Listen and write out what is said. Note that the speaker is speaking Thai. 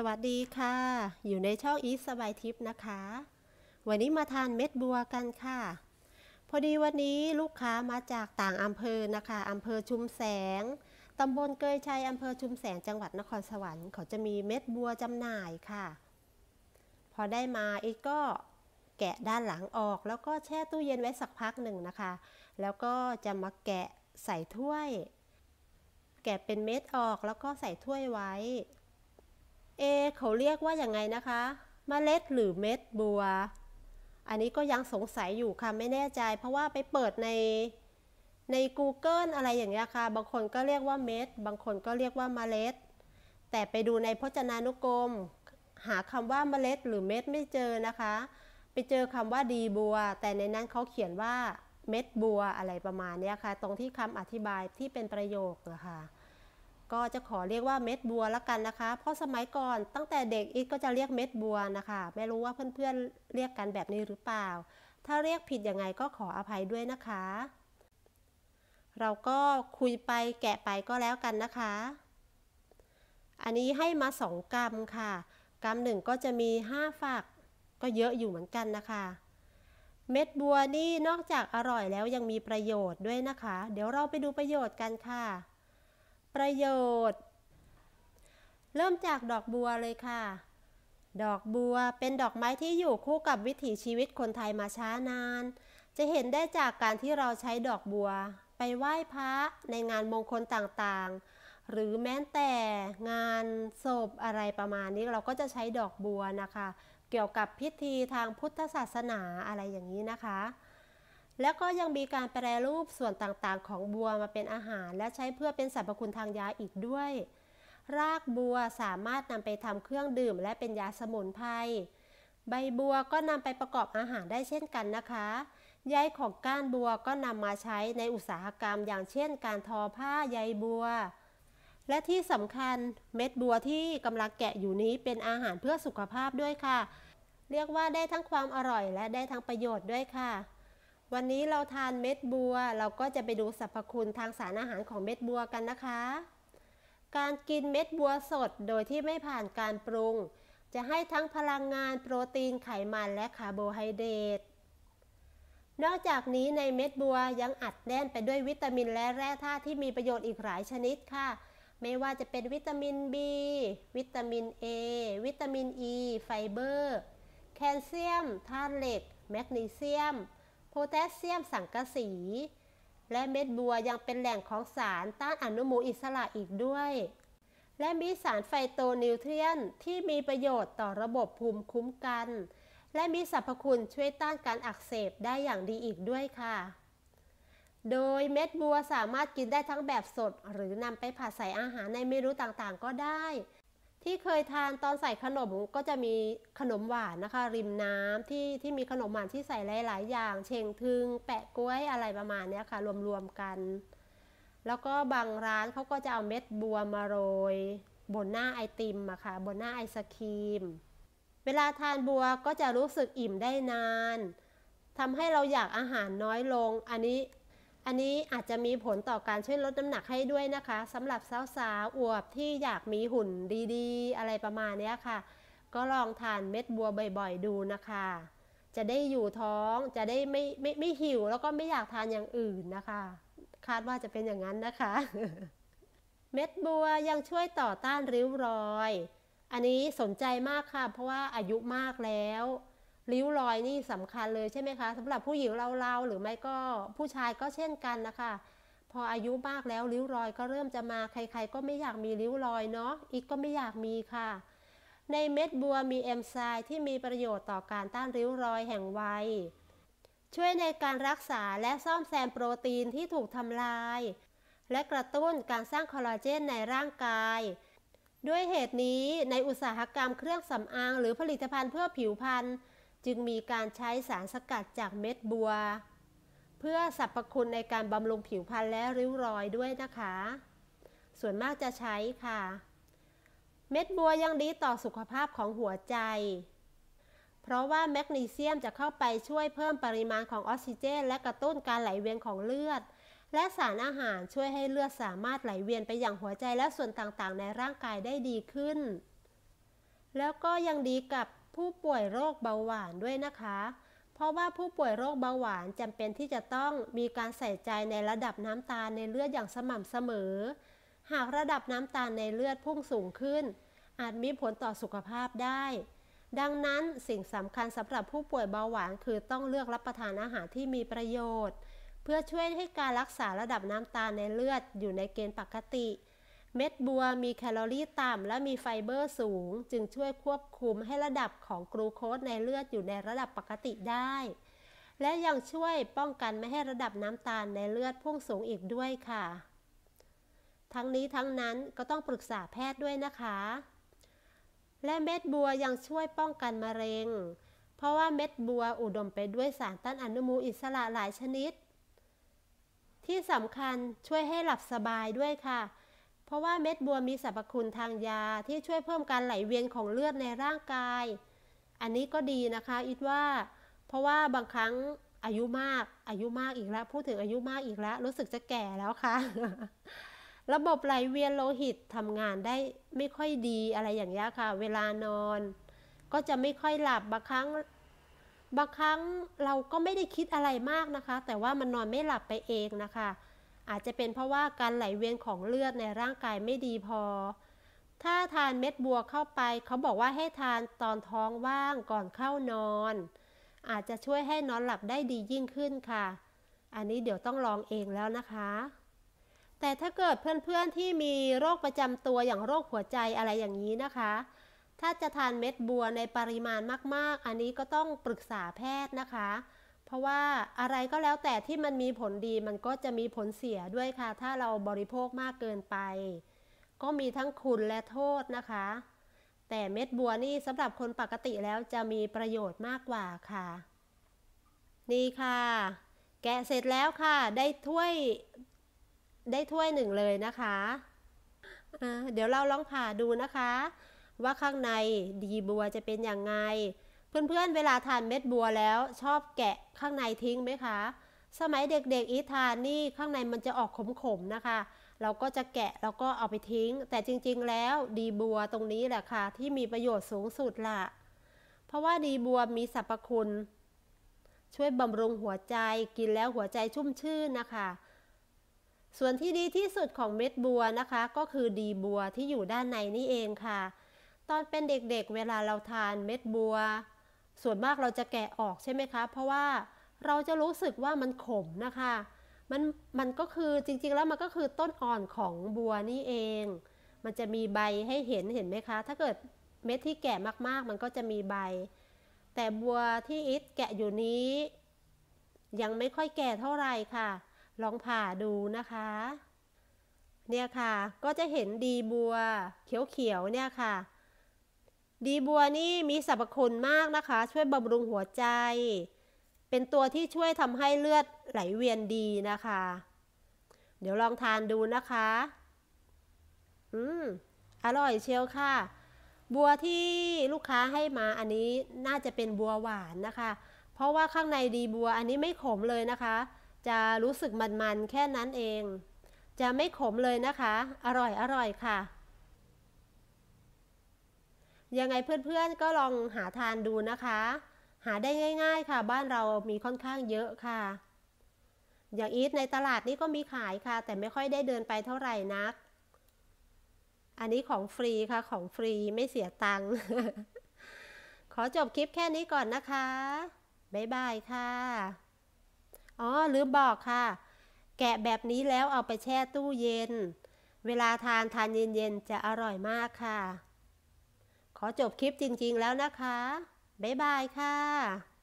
สวัสดีค่ะ อยู่ในช่องอีสสบายทิปนะคะ วันนี้มาทานเม็ดบัวกันค่ะ พอดีวันนี้ลูกค้ามาจากต่างอำเภอนะคะอำเภอชุมแสงตำบลเกยชัยอำเภอชุมแสงจังหวัดนครสวรรค์เขาจะมีเม็ดบัวจำหน่ายค่ะ พอได้มาอีกก็แกะด้านหลังออก แล้วก็แช่ตู้เย็นไว้สักพักหนึ่งนะคะ แล้วก็จะมาแกะใส่ถ้วย แกะเป็นเม็ดออกแล้วก็ใส่ถ้วยไว้ เอเขาเรียกว่าอย่างไงนะคะมเมล็ดหรือเม็ดบัว อันนี้ก็ยังสงสัยอยู่ค่ะไม่แน่ใจ เพราะว่าไปเปิดในใน Google อะไรอย่างเงี้ยค่ะ บางคนก็เรียกว่าเม็ด บางคนก็เรียกว่าเมล็ด แต่ไปดูในพจนานุกรม หาคำว่าเมล็ดหรือเม็ดไม่เจอนะคะ ไปเจอคำว่าดีบัว แต่ในนั้นเขาเขียนว่าเม็ดบัวอะไรประมาณนี้ค่ะ ตรงที่คำอธิบายที่เป็นประโยคนะคะ ก็จะขอเรียกว่าเม็ดบัวละกันนะคะ เพราะสมัยก่อนตั้งแต่เด็กอีกก็จะเรียกเม็ดบัวนะคะ ไม่รู้ว่าเพื่อนๆเรียกกันแบบนี้หรือเปล่า ถ้าเรียกผิดยังไงก็ขออภัยด้วยนะคะ เราก็คุยไปแกะไปก็แล้วกันนะคะ อันนี้ให้มาสองกรัมค่ะ กรัมหนึ่งก็จะมี 5 ฝัก ก็เยอะอยู่เหมือนกันนะคะ เม็ดบัวนี่นอกจากอร่อยแล้วยังมีประโยชน์ด้วยนะคะ เดี๋ยวเราไปดูประโยชน์กันค่ะ ประโยชน์ เริ่มจากดอกบัวเลยค่ะ ดอกบัวเป็นดอกไม้ที่อยู่คู่กับวิถีชีวิตคนไทยมาช้านาน จะเห็นได้จากการที่เราใช้ดอกบัว ไปไหว้พระในงานมงคลต่างๆ หรือแม้แต่งานศพอะไรประมาณนี้เราก็จะใช้ดอกบัวนะคะ เกี่ยวกับพิธีทางพุทธศาสนาอะไรอย่างนี้นะคะ แล้วก็ยังมีการแปรรูปส่วนต่างๆ ของบัวมาเป็นอาหาร และใช้เพื่อเป็นสรรพคุณทางยาอีกด้วย รากบัวสามารถนำไปทำเครื่องดื่ม และเป็นยาสมุนไพรใบบัวก็นำไปประกอบอาหารได้เช่นกันนะคะใยของก้านบัวก็นำมาใช้ในอุตสาหกรรม อย่างเช่น การทอผ้าใยบัว และที่สำคัญเม็ดบัวที่กำลังแกะอยู่นี้เป็นอาหารเพื่อสุขภาพด้วยค่ะ เรียกว่าได้ทั้งความอร่อยและได้ทั้งประโยชน์ด้วยค่ะ วันนี้เราทานเม็ดบัว เราก็จะไปดูสรรพคุณทางสารอาหารของเม็ดบัวกันนะคะ การกินเม็ดบัวสดโดยที่ไม่ผ่านการปรุง จะให้ทั้งพลังงานโปรตีนไขมันและคาร์โบไฮเดรตนอกจากนี้ในเม็ดบัวยังอัดแน่นไปด้วยวิตามินและแร่ธาตุที่มีประโยชน์อีกหลายชนิดค่ะ ไม่ว่าจะเป็นวิตามิน B วิตามิน A วิตามิน E ไฟเบอร์ แคลเซียมธาตุเหล็ก แมกนีเซียม โพแทสเซียมสังกะสี และเม็ดบัวยังเป็นแหล่งของสารต้านอนุมูลอิสระอีกด้วย และมีสาร phytonutrient ที่มีประโยชน์ต่อระบบภูมิคุ้มกัน และมีสรรพคุณช่วยต้านการอักเสบได้อย่างดีอีกด้วยค่ะ โดยเม็ดบัวสามารถกินได้ทั้งแบบสด หรือนำไปผัดใส่อาหารในเมนูต่างๆ ก็ได้ ที่เคยทานตอนใส่ขนมก็จะมีขนมหวานนะคะ ริมน้ำที่ที่มีขนมหวานที่ใส่หลาย ๆ อย่าง เชงทึง แปะกล้วยอะไรประมาณนี้ค่ะ รวม ๆ กัน แล้วก็บางร้านเขาก็จะเอาเม็ดบัวมาโรย บนหน้าไอติมอะค่ะ บนหน้าไอศครีม เวลาทานบัวก็จะรู้สึกอิ่มได้นานทำให้เราอยากอาหารน้อยลง อันนี้ อันนี้อาจจะมีผลต่อการช่วยลดน้ำหนักให้ด้วยนะคะสำหรับสาวๆอวบที่อยากมีหุ่นดีๆ อะไรประมาณนี้ค่ะ ก็ลองทานเม็ดบัวบ่อยๆ ดูนะคะ จะได้อยู่ท้องจะได้ไม่ไม่ไม่หิว แล้วก็ไม่อยากทานอย่างอื่นนะคะ คาดว่าจะเป็นอย่างนั้นนะคะ เม็ดบัวยังช่วยต่อต้านริ้วรอย อันนี้สนใจมากค่ะ เพราะว่าอายุมากแล้ว ริ้วรอยนี่สำคัญเลยใช่ไหมคะสำหรับผู้หญิงเราๆหรือไม่ก็ผู้ชายก็เช่นกันนะคะพออายุมากแล้วริ้วรอยก็เริ่มจะมาใคร ๆ ก็ไม่อยากมีริ้วรอยเนาะอีกก็ไม่อยากมีค่ะ ในเม็ดบัวมีเอนไซม์ที่มีประโยชน์ต่อการต้านริ้วรอยแห่งวัย ช่วยในการรักษาและซ่อมแซมโปรตีนที่ถูกทำลาย และกระตุ้นการสร้างคอลลาเจนในร่างกาย ด้วยเหตุนี้ในอุตสาหกรรมเครื่องสำอางหรือผลิตภัณฑ์เพื่อผิวพรรณ จึงมีการใช้สารสกัดจากเม็ดบัว เพื่อสรรพคุณในการบำรุงผิวพรรณและริ้วรอยด้วยนะคะ ส่วนมากจะใช้ค่ะ เม็ดบัวยังดีต่อสุขภาพของหัวใจ เพราะว่าแมกนีเซียมจะเข้าไปช่วยเพิ่มปริมาณของออกซิเจน และกระตุ้นการไหลเวียนของเลือด และสารอาหารช่วยให้เลือดสามารถไหลเวียนไปอย่างหัวใจและส่วนต่างๆ ในร่างกายได้ดีขึ้นแล้วก็ยังดีกับ ผู้ป่วยโรคเบาหวานด้วยนะคะ เพราะว่าผู้ป่วยโรคเบาหวานจำเป็นที่จะต้องมีการใส่ใจในระดับน้ำตาลในเลือดอย่างสม่ำเสมอ หากระดับน้ำตาลในเลือดพุ่งสูงขึ้น อาจมีผลต่อสุขภาพได้ ดังนั้นสิ่งสำคัญสำหรับผู้ป่วยเบาหวานคือต้องเลือกรับประทานอาหารที่มีประโยชน์ เพื่อช่วยให้การรักษาระดับน้ำตาลในเลือดอยู่ในเกณฑ์ปกติเเม็ดบัวมีแคลอรี่ต่ำและมีไฟเบอร์สูง จึงช่วยควบคุมให้ระดับของกลูโคสในเลือดอยู่ในระดับปกติได้ และยังช่วยป้องกันไม่ให้ระดับน้ำตาลในเลือดพุ่งสูงอีกด้วยค่ะ ทั้งนี้ทั้งนั้นก็ต้องปรึกษาแพทย์ด้วยนะคะ และเม็ดบัวยังช่วยป้องกันมะเร็ง เพราะว่าเม็ดบัวอุดมไปด้วยสารต้านอนุมูลอิสระหลายชนิด ที่สำคัญช่วยให้หลับสบายด้วยค่ะเพราะว่าเม็ดบัวมีสรรพคุณทางยาที่ช่วยเพิ่มการไหลเวียนของเลือดในร่างกาย อันนี้ก็ดีนะคะอิดว่า เพราะว่าบางครั้งอายุมากอายุมากอีกแล้วพูดถึงอายุมากอีกแล้ว รู้สึกจะแก่แล้วค่ะ ระบบไหลเวียนโลหิตทำงานได้ไม่ค่อยดีอะไรอย่างนี้ค่ะ เวลานอน ก็จะไม่ค่อยหลับบางครั้งบางครั้งเราก็ไม่ได้คิดอะไรมากนะคะ แต่ว่ามันนอนไม่หลับไปเองนะคะ อาจจะเป็นเพราะว่าการไหลเวียนของเลือดในร่างกายไม่ดีพอ ถ้าทานเม็ดบัวเข้าไป เขาบอกว่าให้ทานตอนท้องว่างก่อนเข้านอน อาจจะช่วยให้นอนหลับได้ดียิ่งขึ้นค่ะ อันนี้เดี๋ยวต้องลองเองแล้วนะคะ แต่ถ้าเกิดเพื่อนๆที่มีโรคประจำตัวอย่างโรคหัวใจอะไรอย่างนี้นะคะ ถ้าจะทานเม็ดบัวในปริมาณมาก ๆ อันนี้ก็ต้องปรึกษาแพทย์นะคะ เพราะว่าอะไรก็แล้วแต่ที่มันมีผลดีมันก็จะมีผลเสียด้วยค่ะ ถ้าเราบริโภคมากเกินไป ก็มีทั้งคุณและโทษนะคะ แต่เม็ดบัวนี่สำหรับคนปกติแล้วจะมีประโยชน์มากกว่าค่ะ นี่ค่ะ แกะเสร็จแล้วค่ะ ได้ถ้วย ได้ถ้วยหนึ่งเลยนะคะเดี๋ยวเราลองผ่าดูนะคะ ว่าข้างในดีบัวจะเป็นอยังไง เพื่อนๆเวลาทานเม็ดบัวแล้วชอบแกะข้างในทิ้งไหมคะ สมัยเด็กๆอีทานนี่ข้างในมันจะออกขมๆนะคะ เราก็จะแกะแล้วก็เอาไปทิ้ง แต่จริงๆแล้วดีบัวตรงนี้แหละค่ะ ที่มีประโยชน์สูงสุดละเพราะว่าดีบัวมีสรรพคุณ ช่วยบำรุงหัวใจกินแล้วหัวใจชุ่มชื่นนะคะ ส่วนที่ดีที่สุดของเม็ดบัวนะคะ ก็คือดีบัวที่อยู่ด้านในนี่เองค่ะ ตอนเป็นเด็กๆเเวลาเราทานเม็ดบัว ส่วนมากเราจะแกะออกใช่ไหมคะ เพราะว่าเราจะรู้สึกว่ามันขมนะคะ มันมันก็คือจริงๆแล้วมันก็คือต้นอ่อนของบัวนี่เอง มันจะมีใบให้เห็นเห็นไหมคะ ถ้าเกิดเม็ดที่แก่มากๆ มันก็จะมีใบ แต่บัวที่อิทแกะอยู่นี้ ยังไม่ค่อยแก่เท่าไหร่ค่ะ ลองผ่าดูนะคะ เนี่ยค่ะ ก็จะเห็นดีบัวเขียวๆเนี่ยค่ะ ดีบัวนี่มีสรรพคุณมากนะคะ ช่วยบำรุงหัวใจ เป็นตัวที่ช่วยทำให้เลือดไหลเวียนดีนะคะ เดี๋ยวลองทานดูนะคะ อืม อร่อยเชียวค่ะ บัวที่ลูกค้าให้มาอันนี้น่าจะเป็นบัวหวานนะคะ เพราะว่าข้างในดีบัวอันนี้ไม่ขมเลยนะคะ จะรู้สึกมันๆแค่นั้นเอง จะไม่ขมเลยนะคะ อร่อยอร่อยค่ะ ยังไงเพื่อนๆก็ลองหาทานดูนะคะ หาได้ง่าย ๆ ค่ะ บ้านเรามีค่อนข้างเยอะค่ะ อย่างอีทในตลาดนี่ก็มีขายค่ะ แต่ไม่ค่อยได้เดินไปเท่าไหร่นัก อันนี้ของฟรีค่ะของฟรีไม่เสียตังค์ขอจบคลิปแค่นี้ก่อนนะคะบ๊ายบายค่ะอ๋อหรือบอกค่ะ แกะแบบนี้แล้วเอาไปแช่ตู้เย็น เวลาทานทานเย็นๆจะอร่อยมากค่ะ ขอจบคลิปจริง ๆ แล้วนะคะ บ๊ายบายค่ะ